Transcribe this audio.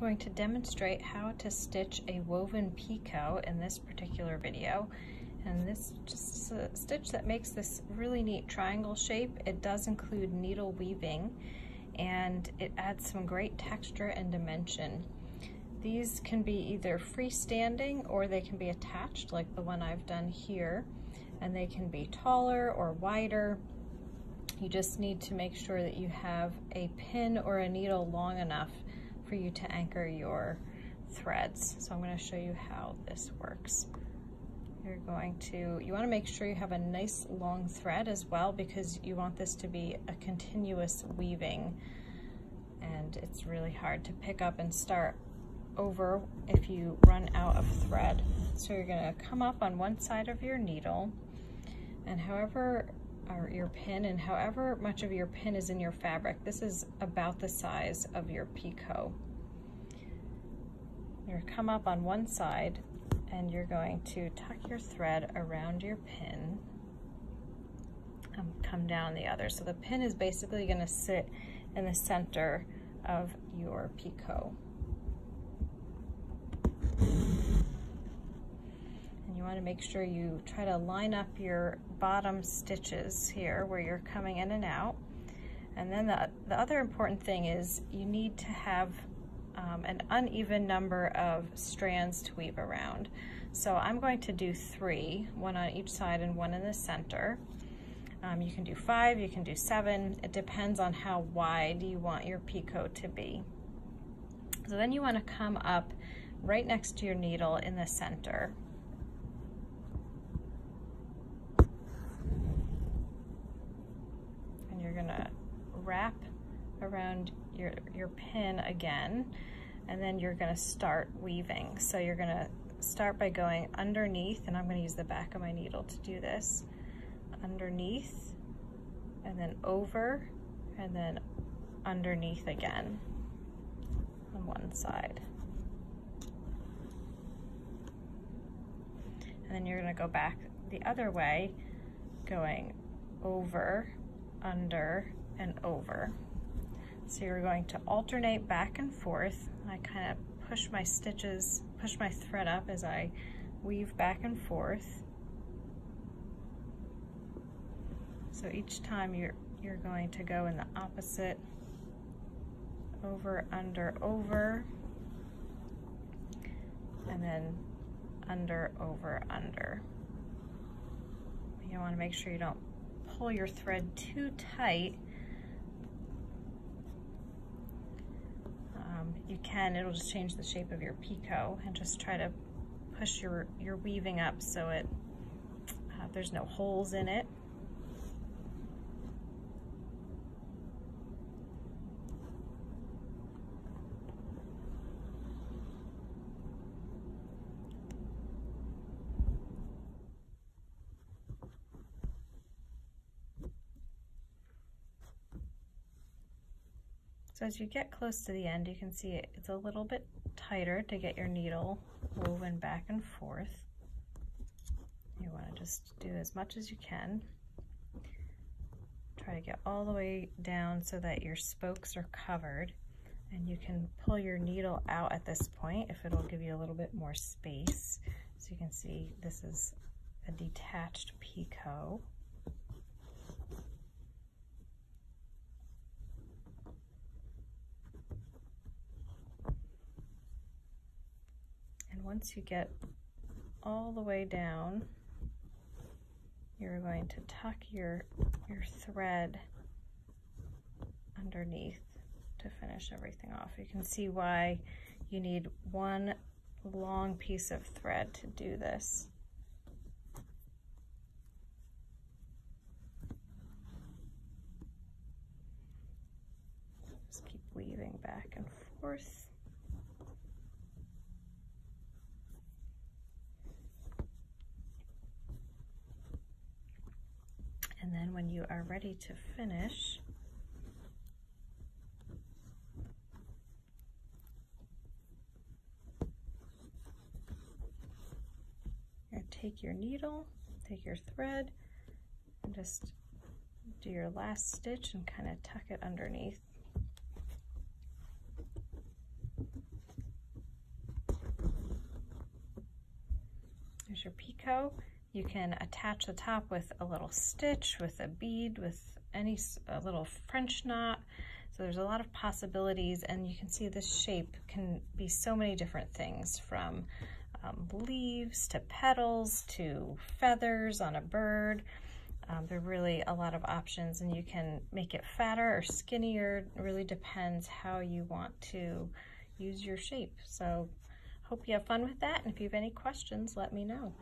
going to demonstrate how to stitch a woven picot in this particular video. And this just a stitch that makes this really neat triangle shape. It does include needle weaving and it adds some great texture and dimension. These can be either freestanding or they can be attached like the one I've done here. And they can be taller or wider. You just need to make sure that you have a pin or a needle long enough for you to anchor your threads. So I'm gonna show you how this works. You're going to, you wanna make sure you have a nice long thread as well because you want this to be a continuous weaving and it's really hard to pick up and start over if you run out of thread. So you're gonna come up on one side of your needle and however your pin and however much of your pin is in your fabric. This is about the size of your picot. You're come up on one side and you're going to tuck your thread around your pin and come down the other. So the pin is basically gonna sit in the center of your picot. And you want to make sure you try to line up your bottom stitches here where you're coming in and out. And then the, the other important thing is you need to have um, an uneven number of strands to weave around. So I'm going to do three, one on each side and one in the center. Um, you can do five, you can do seven. It depends on how wide you want your picot to be. So then you want to come up right next to your needle in the center. And you're going to wrap around your, your pin again, and then you're gonna start weaving. So you're gonna start by going underneath, and I'm gonna use the back of my needle to do this. Underneath, and then over, and then underneath again on one side. And then you're gonna go back the other way, going over, under, and over. So you're going to alternate back and forth. I kind of push my stitches, push my thread up as I weave back and forth. So each time you're, you're going to go in the opposite, over, under, over, and then under, over, under. You want to make sure you don't pull your thread too tight you can, it'll just change the shape of your picot and just try to push your, your weaving up so it uh, there's no holes in it. So as you get close to the end, you can see it, it's a little bit tighter to get your needle woven back and forth. You want to just do as much as you can. Try to get all the way down so that your spokes are covered. And you can pull your needle out at this point if it'll give you a little bit more space. So you can see this is a detached picot. Once you get all the way down, you're going to tuck your, your thread underneath to finish everything off. You can see why you need one long piece of thread to do this. Just keep weaving back and forth. and when you are ready to finish, take your needle, take your thread, and just do your last stitch and kind of tuck it underneath. There's your picot. You can attach the top with a little stitch, with a bead, with any a little French knot. So there's a lot of possibilities and you can see this shape can be so many different things from um, leaves to petals to feathers on a bird. Um, there are really a lot of options and you can make it fatter or skinnier. It really depends how you want to use your shape. So hope you have fun with that. And if you have any questions, let me know.